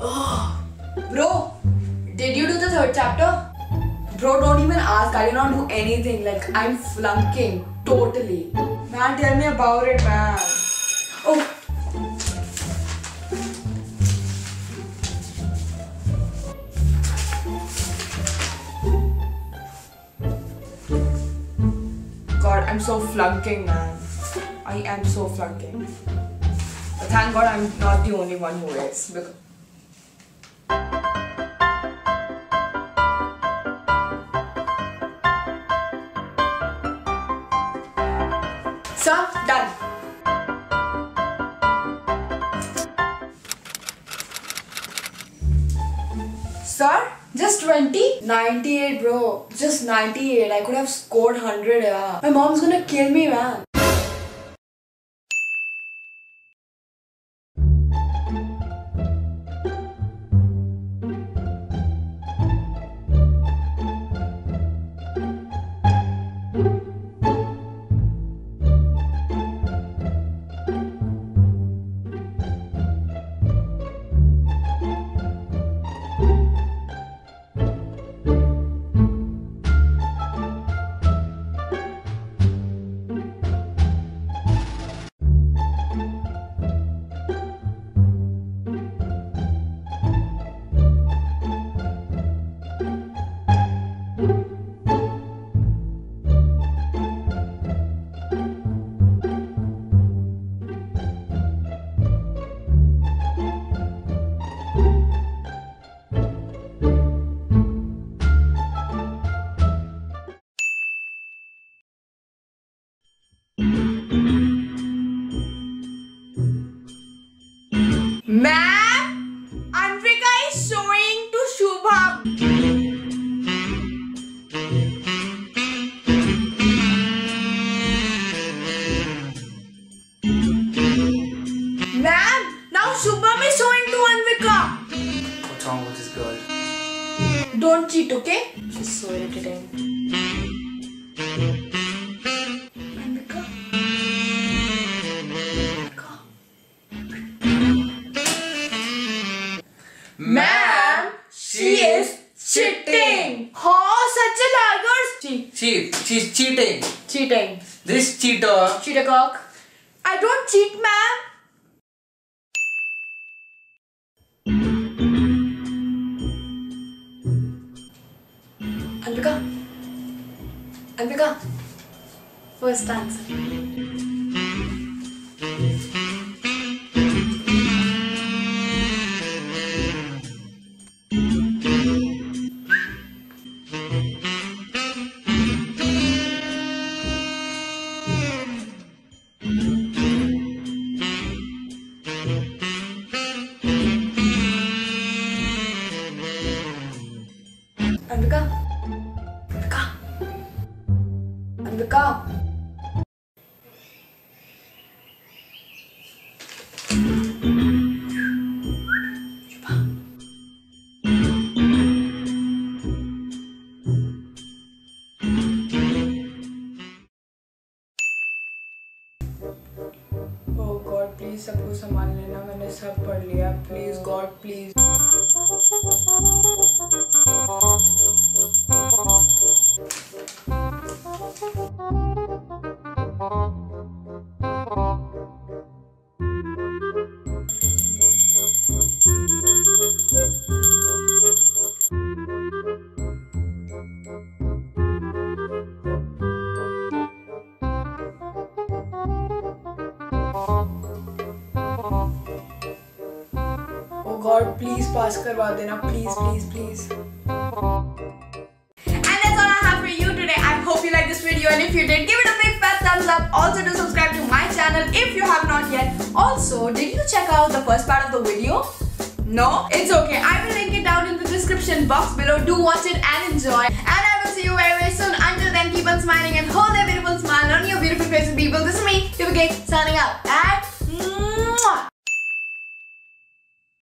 Oh, bro, did you do the third chapter? Bro, don't even ask. I did not do anything. Like, I'm flunking. Totally. Man, tell me about it, man. I'm so flunking, man. I am so flunking. But thank God I'm not the only one who is. Because Sir, done. Just 20? 98, bro. Just 98. I could have scored 100, yeah. My mom's gonna kill me, man. Shubham is showing to Anvika. What's wrong with this girl? Don't cheat, okay? She's so irritating. Anvika. Anvika. Ma'am, she is cheating. Oh, such a liar. Cheat. She, she's cheating. Cheating. This cheater. Cheater cock. I don't cheat, ma'am. Anvika. First answer. Oh please सब सबको संभाल लेना। मैंने सब पढ़ लिया। Please God please Oh God, please pass करवा देना please please please. And that's all I have for you today. I hope you liked this video and if you did, give it a big fat thumbs up. Also do subscribe to my channel if you have not yet. Also, did you check out the first part of the video? No? It's okay. I will link it down in the description box below. Do watch it and enjoy. And I will see you very very soon. Until then,